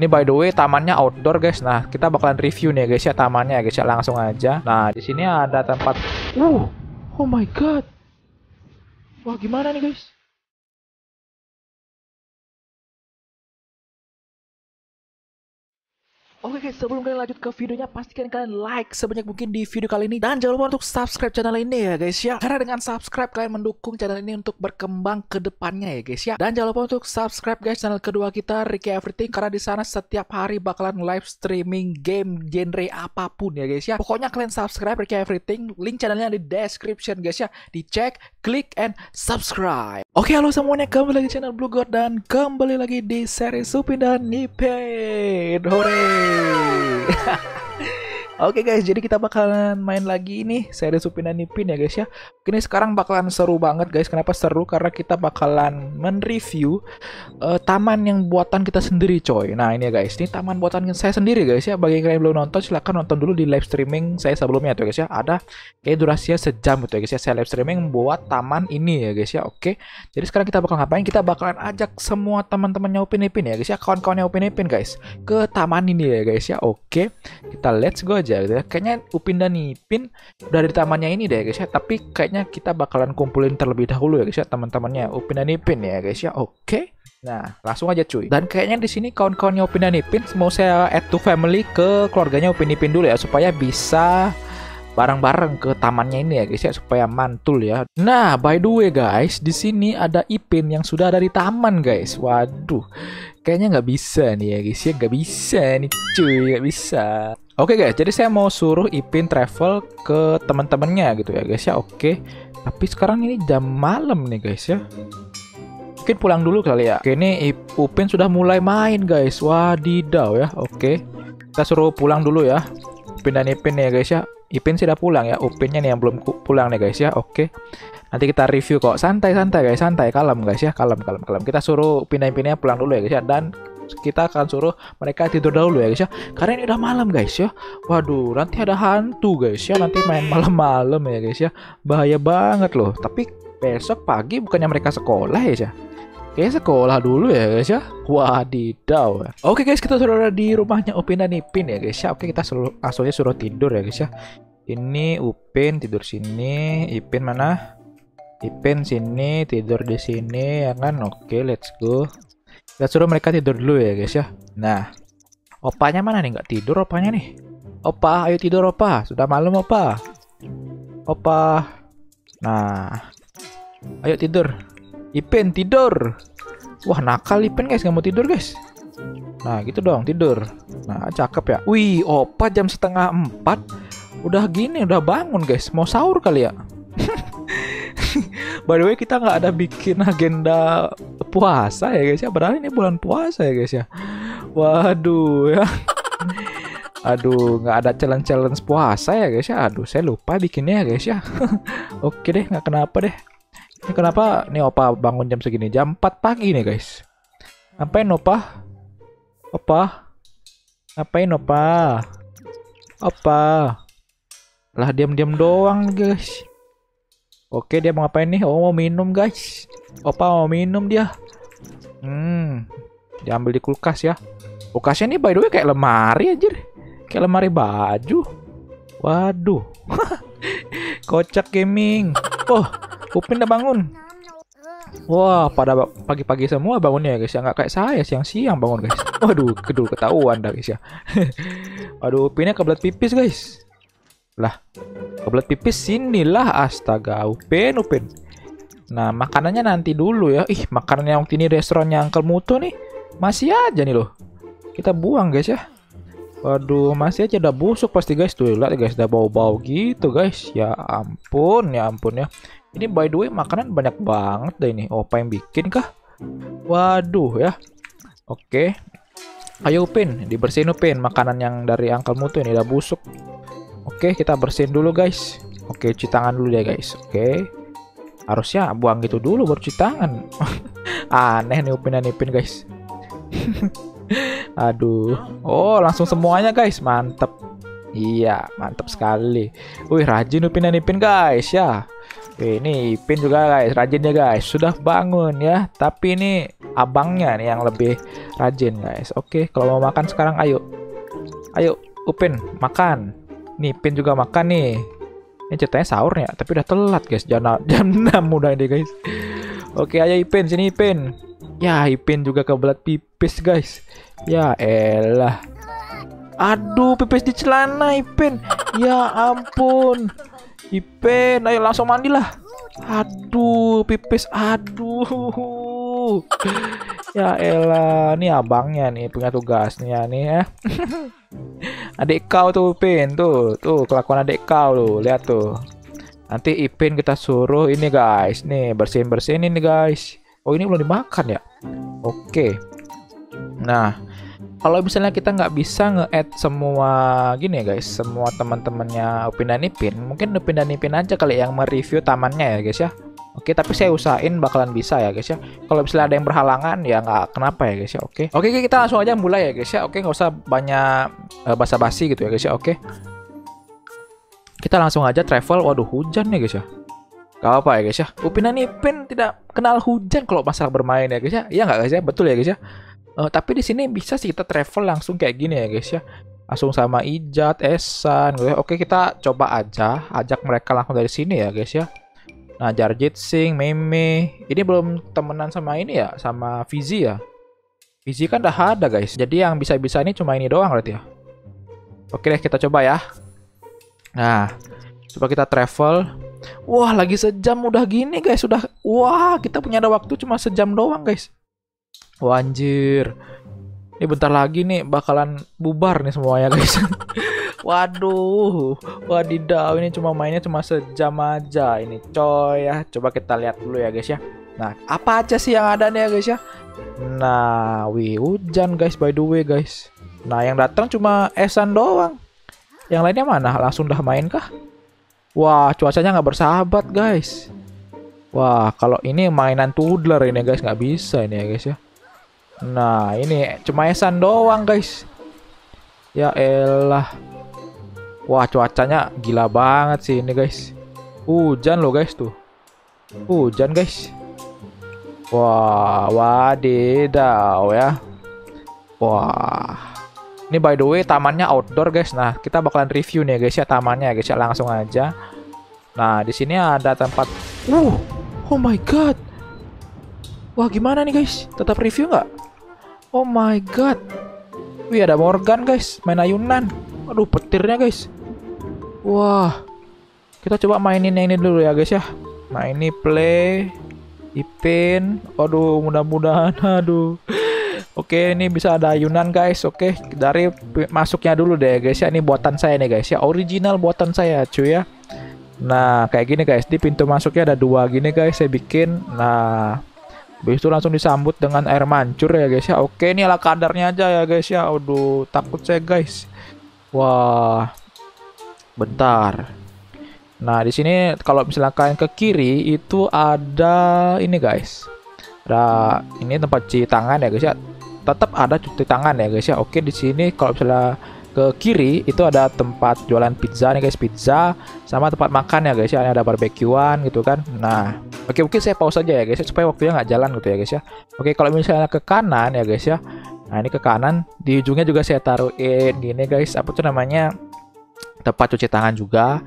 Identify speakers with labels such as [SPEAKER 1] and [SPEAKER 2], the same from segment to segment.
[SPEAKER 1] Ini by the way tamannya outdoor guys. Nah, kita bakalan review nih guys ya tamannya ya guys ya langsung aja. Nah, di sini ada tempat Uh. Oh my god. Wah, gimana nih guys? Oke guys, sebelum kalian lanjut ke videonya, pastikan kalian like sebanyak mungkin di video kali ini. Dan jangan lupa untuk subscribe channel ini ya guys ya. Karena dengan subscribe kalian mendukung channel ini untuk berkembang ke depannya ya guys ya. Dan jangan lupa untuk subscribe guys channel kedua kita, Ricky Everything. Karena di sana setiap hari bakalan live streaming game genre apa pun ya guys ya. Pokoknya kalian subscribe Ricky Everything. Link channelnya di description guys ya. Dicek, klik, and subscribe. Oke halo semuanya, kembali lagi channel Blue God. Dan kembali lagi di seri Supin dan Nipin. Hore! Yay! Oke guys, jadi kita bakalan main lagi nih seri Supin dan ya guys ya. Ini sekarang bakalan seru banget guys. Kenapa seru? Karena kita bakalan men-review uh, taman yang buatan kita sendiri coy. Nah ini ya guys, ini taman buatan saya sendiri guys ya. Bagi kalian yang belum nonton silahkan nonton dulu di live streaming saya sebelumnya tuh guys ya. Ada kayak durasinya sejam gitu ya guys ya. Saya live streaming buat taman ini ya guys ya. Oke. Jadi sekarang kita bakal ngapain? Kita bakalan ajak semua teman-temannya Upin Ipin ya guys ya. Kawan-kawannya Upin Ipin guys ke taman ini ya guys ya. Oke. Kita let's go aja aja gitu ya. Kayaknya Upin dan Ipin udah di tamannya ini deh guys ya. Tapi kayaknya kita bakalan kumpulin terlebih dahulu ya guys ya teman-temannya Upin dan Ipin ya guys ya. Oke. Nah, langsung aja cuy. Dan kayaknya di sini kawan-kawannya Upin dan Ipin mau saya add to family ke keluarganya Upin Ipin dulu ya supaya bisa bareng-bareng ke tamannya ini ya guys ya supaya mantul ya. Nah, by the way guys, di sini ada Ipin yang sudah ada di taman guys. Waduh, kayaknya nggak bisa nih ya guys ya, nggak bisa nih cuy, nggak bisa. Oke guys, jadi saya mau suruh Ipin travel ke teman-temannya gitu ya guys ya. Oke. Tapi sekarang ini jam malam nih guys ya. Mungkin pulang dulu kali ya. Oke, ini Upin sudah mulai main guys. Wadidaw ya. Oke. Kita suruh pulang dulu ya. Upin dan Ipin ya guys ya. Ipin sudah pulang ya. Upinnya nih yang belum pulang nih guys ya. Oke. Nanti kita review kok. Santai-santai guys, santai, kalem guys ya. Kalem, kalem, kalem. Kita suruh Ipinnya pulang dulu ya guys ya. Dan kita akan suruh mereka tidur dahulu ya guys ya karena ini udah malam guys ya waduh nanti ada hantu guys ya nanti main malam-malam ya guys ya bahaya banget loh tapi besok pagi bukannya mereka sekolah ya ya Kayak sekolah dulu ya guys ya Wadidaw Oke guys kita sudah di rumahnya Upin dan Ipin ya guys ya Oke kita suruh asalnya suruh tidur ya guys ya Ini Upin tidur sini Ipin mana Ipin sini tidur di sini ya kan Oke let's go kita suruh mereka tidur dulu ya guys ya. Nah, opanya mana nih? Nggak tidur opanya nih. Opa, ayo tidur opa. Sudah malam opa. Opa. Nah, ayo tidur. Ipin tidur. Wah nakal Ipin guys, nggak mau tidur guys. Nah gitu dong tidur. Nah cakep ya. Wih, opa jam setengah empat. Udah gini, udah bangun guys. Mau sahur kali ya. By the way kita nggak ada bikin agenda puasa ya guys ya. Padahal ini bulan puasa ya guys ya. Waduh ya. Aduh, nggak ada challenge-challenge puasa ya guys ya. Aduh, saya lupa bikinnya ya guys ya. Oke deh, nggak kenapa deh. Ini kenapa nih opa bangun jam segini? Jam 4 pagi nih guys. Ngapain opa? Opa? Ngapain opa? Opa? Lah diam-diam doang guys. Oke, dia mau ngapain nih? Oh, mau minum, guys. Opa mau minum dia. Hmm. Diambil di kulkas ya. Kulkasnya ini by the way kayak lemari anjir. Kayak lemari baju. Waduh. Kocak gaming. Oh, Upin udah bangun. Wah, pada pagi-pagi semua bangunnya ya guys ya. Nggak kayak saya siang-siang bangun guys. Waduh, kedul ketahuan dah guys ya. Waduh, Upinnya kebelet pipis guys. Lah, kebelet pipis sinilah astaga. Upin, Upin. Nah, makanannya nanti dulu ya. Ih, makanan yang ini restorannya Uncle Muto nih. Masih aja nih loh. Kita buang guys ya. Waduh, masih aja udah busuk pasti guys. Tuh, lihat guys, udah bau-bau gitu guys. Ya ampun, ya ampun ya. Ini by the way makanan banyak banget deh ini. Opa yang bikin kah? Waduh ya. Oke. Ayo Upin, dibersihin Upin makanan yang dari Uncle Muto ini udah busuk. Oke, kita bersihin dulu guys. Oke, cuci tangan dulu ya guys. Oke. Harusnya buang gitu dulu baru cuci tangan. Aneh nih Upin dan Ipin guys. Aduh. Oh, langsung semuanya guys. Mantep. Iya, mantap sekali. Wih, rajin Upin dan Ipin guys ya. Wih, ini Ipin juga guys, rajin ya guys. Sudah bangun ya. Tapi ini abangnya nih yang lebih rajin guys. Oke, kalau mau makan sekarang ayo. Ayo, Upin, makan. Nih, Ipin juga makan nih. Ini ceritanya sahur ya, tapi udah telat guys. Jam, jam 6 udah ini guys. Oke, ayo Ipin, sini Ipin. Ya, Ipin juga kebelat pipis guys. Ya elah. Aduh, pipis di celana Ipin. Ya ampun. Ipin, ayo langsung mandilah. Aduh, pipis. Aduh. Ya elah, nih abangnya nih punya tugasnya nih ya. adik kau tuh Ipin tuh, tuh kelakuan adik kau tuh, lihat tuh. Nanti Ipin kita suruh ini guys, nih bersihin-bersihin ini guys. Oh ini belum dimakan ya? Oke. Nah, kalau misalnya kita nggak bisa nge-add semua gini ya guys, semua teman-temannya Upin dan Ipin, mungkin Upin dan Ipin aja kali yang mereview tamannya ya guys ya. Oke, tapi saya usahain bakalan bisa ya guys ya. Kalau misalnya ada yang berhalangan ya nggak kenapa ya guys ya. Oke, oke kita langsung aja mulai ya guys ya. Oke, nggak usah banyak uh, basa-basi gitu ya guys ya. Oke, kita langsung aja travel. Waduh, hujan ya guys ya. Gak apa ya guys ya. Upin dan Ipin tidak kenal hujan kalau masalah bermain ya guys ya. Iya nggak guys ya? Betul ya guys ya. Uh, tapi di sini bisa sih kita travel langsung kayak gini ya guys ya. Langsung sama Ijat, Esan gitu ya. Oke kita coba aja ajak mereka langsung dari sini ya guys ya. Nah Jarjit Singh, Meme. Ini belum temenan sama ini ya, sama Fizi ya. Fizi kan udah ada guys. Jadi yang bisa-bisa ini cuma ini doang berarti ya. Oke deh kita coba ya. Nah, coba kita travel. Wah, lagi sejam udah gini guys, sudah. Wah, kita punya ada waktu cuma sejam doang guys. Wah. Ini bentar lagi nih bakalan bubar nih semuanya guys. Waduh, wadidaw ini cuma mainnya cuma sejam aja ini coy ya. Coba kita lihat dulu ya guys ya. Nah, apa aja sih yang ada nih ya guys ya? Nah, wih hujan guys by the way guys. Nah, yang datang cuma Esan doang. Yang lainnya mana? Langsung udah main kah? Wah, cuacanya nggak bersahabat guys. Wah, kalau ini mainan toddler ini guys nggak bisa ini ya guys ya. Nah, ini cuma esan doang, guys. Ya elah. Wah, cuacanya gila banget sih ini, guys. Hujan loh, guys, tuh. Hujan, guys. Wah, wadidaw ya. Wah. Ini by the way tamannya outdoor, guys. Nah, kita bakalan review nih, guys ya tamannya, guys ya. Langsung aja. Nah, di sini ada tempat Uh, oh my god. Wah, gimana nih, guys? Tetap review nggak? Oh my god. Wih ada Morgan guys, main ayunan. Aduh petirnya guys. Wah. Kita coba mainin yang ini dulu ya guys ya. Nah ini play. Ipin. Aduh mudah-mudahan. Aduh. Oke ini bisa ada ayunan guys. Oke dari masuknya dulu deh guys ya. Ini buatan saya nih guys ya. Original buatan saya cuy ya. Nah kayak gini guys. Di pintu masuknya ada dua gini guys. Saya bikin. Nah Habis itu langsung disambut dengan air mancur ya guys ya. Oke ini ala kadarnya aja ya guys ya. Aduh takut saya guys. Wah. Bentar. Nah di sini kalau misalnya kalian ke kiri itu ada ini guys. Ada ini tempat cuci tangan ya guys ya. Tetap ada cuci tangan ya guys ya. Oke di sini kalau misalnya ke kiri itu ada tempat jualan pizza nih guys. Pizza sama tempat makan ya guys ya. Ada barbekyuan gitu kan. Nah oke mungkin saya pause aja ya guys ya, supaya waktunya nggak jalan gitu ya guys ya. Oke kalau misalnya ke kanan ya guys ya. Nah ini ke kanan. Di ujungnya juga saya taruhin gini guys. Apa tuh namanya tempat cuci tangan juga.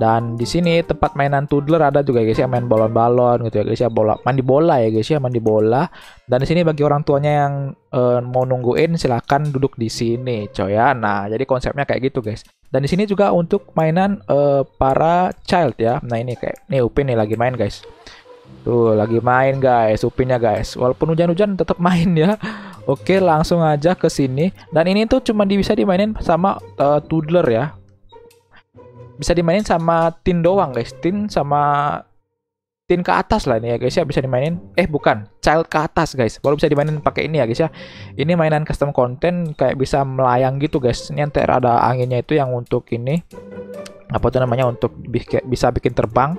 [SPEAKER 1] Dan di sini tempat mainan toddler ada juga guys ya main balon-balon gitu ya guys ya bola mandi bola ya guys ya mandi bola. Dan di sini bagi orang tuanya yang uh, mau nungguin silahkan duduk di sini coy ya. Nah jadi konsepnya kayak gitu guys. Dan di sini juga untuk mainan uh, para child ya. Nah ini kayak nih Upin nih lagi main guys. Tuh lagi main guys Upinnya guys. Walaupun hujan-hujan tetap main ya. Oke langsung aja ke sini. Dan ini tuh cuma bisa dimainin sama uh, toddler ya bisa dimainin sama tin doang guys tin sama tin ke atas lah ini ya guys ya bisa dimainin eh bukan child ke atas guys baru bisa dimainin pakai ini ya guys ya ini mainan custom content kayak bisa melayang gitu guys ini nanti ada anginnya itu yang untuk ini apa tuh namanya untuk bisa bikin terbang.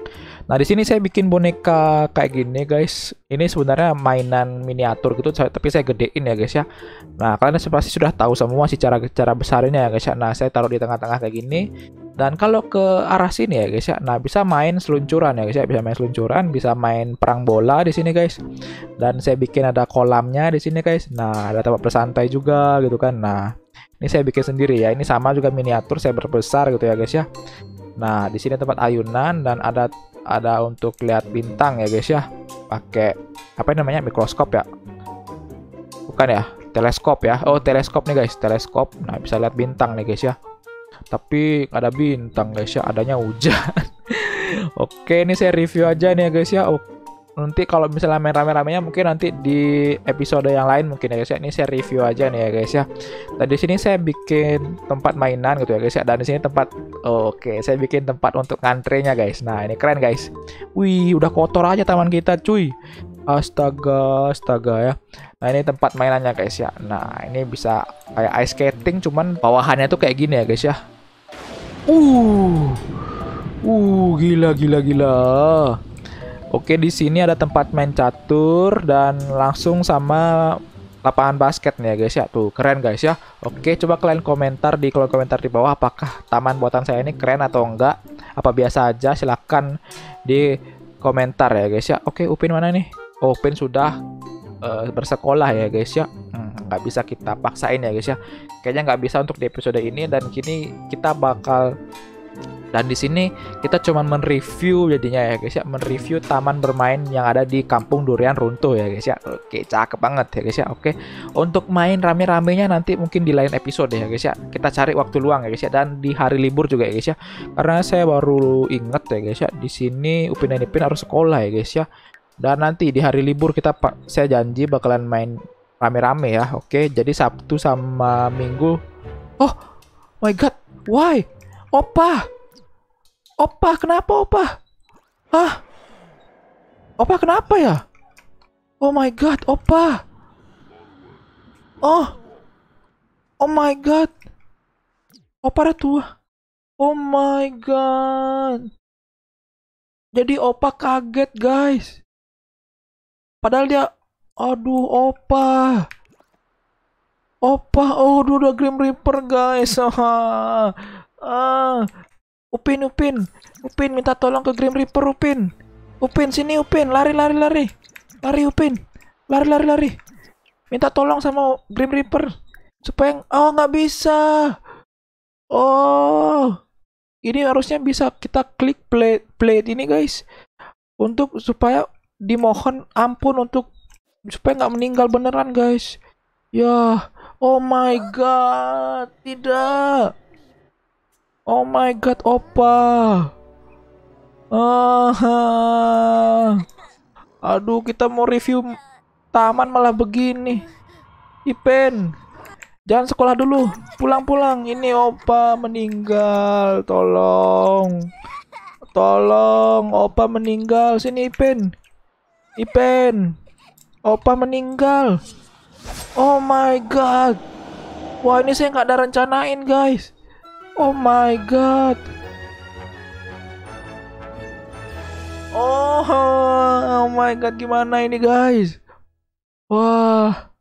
[SPEAKER 1] Nah di sini saya bikin boneka kayak gini guys. Ini sebenarnya mainan miniatur gitu, tapi saya gedein ya guys ya. Nah kalian pasti sudah tahu semua sih cara cara besarnya ya guys ya. Nah saya taruh di tengah-tengah kayak gini. Dan kalau ke arah sini ya guys ya, nah bisa main seluncuran ya guys ya, bisa main seluncuran, bisa main perang bola di sini guys. Dan saya bikin ada kolamnya di sini guys. Nah ada tempat bersantai juga gitu kan. Nah ini saya bikin sendiri ya. Ini sama juga miniatur saya berbesar gitu ya guys ya. Nah, di sini tempat ayunan dan ada ada untuk lihat bintang ya guys ya. Pakai apa namanya? mikroskop ya. Bukan ya? Teleskop ya. Oh, teleskop nih guys, teleskop. Nah, bisa lihat bintang nih guys ya. Tapi ada bintang guys ya, adanya hujan. Oke, ini saya review aja nih ya guys ya. Oke. Nanti kalau misalnya main rame-ramenya mungkin nanti di episode yang lain mungkin ya guys ya. Ini saya review aja nih ya guys ya. Di sini saya bikin tempat mainan gitu ya guys ya. Dan di sini tempat oke saya bikin tempat untuk ngantrenya guys. Nah ini keren guys. Wih udah kotor aja taman kita cuy. Astaga astaga ya nah ini tempat mainannya guys ya nah ini bisa kayak ice skating cuman bawahannya tuh kayak gini ya guys ya uh uh gila gila gila Oke, di sini ada tempat main catur dan langsung sama lapangan basket nih ya guys ya. Tuh, keren guys ya. Oke, coba kalian komentar di kolom komentar di bawah apakah taman buatan saya ini keren atau enggak. Apa biasa aja silahkan di komentar ya guys ya. Oke, Upin mana nih? Upin sudah uh, bersekolah ya guys ya. Hmm, nggak bisa kita paksain ya guys ya. Kayaknya nggak bisa untuk di episode ini dan kini kita bakal dan di sini kita cuma mereview jadinya ya guys ya, mereview taman bermain yang ada di Kampung Durian Runtuh ya guys ya. Oke, cakep banget ya guys ya. Oke. Untuk main rame-ramenya nanti mungkin di lain episode ya guys ya. Kita cari waktu luang ya guys ya dan di hari libur juga ya guys ya. Karena saya baru inget ya guys ya, di sini Upin dan Ipin harus sekolah ya guys ya. Dan nanti di hari libur kita pak saya janji bakalan main rame-rame ya. Oke, jadi Sabtu sama Minggu. Oh my god, why? Opa! Opa, kenapa Opa? Hah? Opa kenapa ya? Oh my god, Opa. Oh. Oh my god. Opa udah tua. Oh my god. Jadi Opa kaget, guys. Padahal dia aduh Opa. Opa, oh udah Grim Reaper, guys. ah. Upin, Upin. Upin minta tolong ke Grim Reaper, Upin. Upin, sini Upin. Lari, lari, lari. Lari, Upin. Lari, lari, lari. Minta tolong sama Grim Reaper. Supaya... Oh, nggak bisa. Oh. Ini harusnya bisa kita klik play, play ini, guys. Untuk supaya dimohon ampun untuk... Supaya nggak meninggal beneran, guys. Ya. Oh my god. Tidak. Oh my god, Opa. Ah, aduh, kita mau review taman malah begini. Ipen, jangan sekolah dulu. Pulang-pulang. Ini Opa meninggal. Tolong. Tolong, Opa meninggal. Sini Ipen. Ipen. Opa meninggal. Oh my god. Wah, ini saya nggak ada rencanain, guys. Oh my god. Oh, oh my god, gimana ini guys? Wah.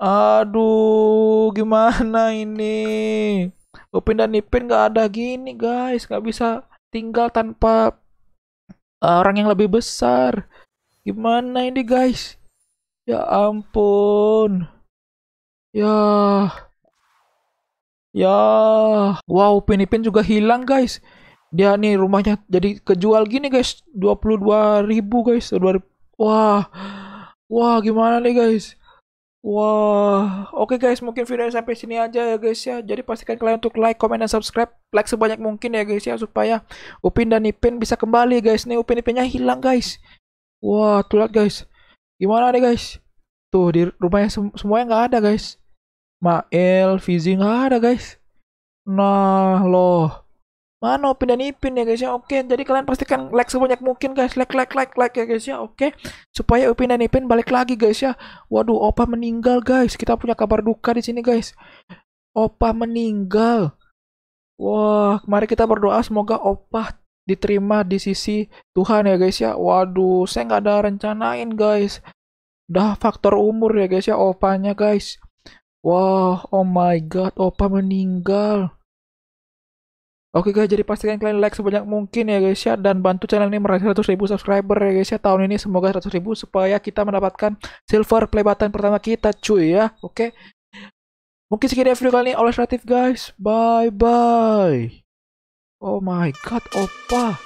[SPEAKER 1] Aduh, gimana ini? Upin dan Ipin gak ada gini guys, gak bisa tinggal tanpa orang yang lebih besar. Gimana ini guys? Ya ampun. Ya. Ya, wow, Pinipin juga hilang guys. Dia nih rumahnya jadi kejual gini guys, 22 ribu guys. 2000. Wah, wah gimana nih guys? Wah, oke okay guys, mungkin video sampai sini aja ya guys ya. Jadi pastikan kalian untuk like, comment, dan subscribe. Like sebanyak mungkin ya guys ya, supaya Upin dan Ipin bisa kembali guys. Nih Upin Ipinnya hilang guys. Wah, tuh guys. Gimana nih guys? Tuh di rumahnya sem semuanya nggak ada guys. Mael, Fizi nggak ada guys. Nah loh. Mana Upin dan Ipin ya guys ya Oke jadi kalian pastikan like sebanyak mungkin guys Like like like like ya guys ya Oke Supaya Upin dan Ipin balik lagi guys ya Waduh Opa meninggal guys Kita punya kabar duka di sini guys Opa meninggal Wah, mari kita berdoa semoga Opa diterima di sisi Tuhan ya guys ya. Waduh, saya nggak ada rencanain guys. Udah faktor umur ya guys ya opanya guys. Wah, oh my god, opa meninggal. Oke guys, jadi pastikan kalian like sebanyak mungkin ya guys ya dan bantu channel ini meraih 100 ribu subscriber ya guys ya tahun ini semoga 100 ribu supaya kita mendapatkan silver play button pertama kita cuy ya. Oke. Mungkin sekian video kali ini oleh guys. Bye bye. Oh my god, opa.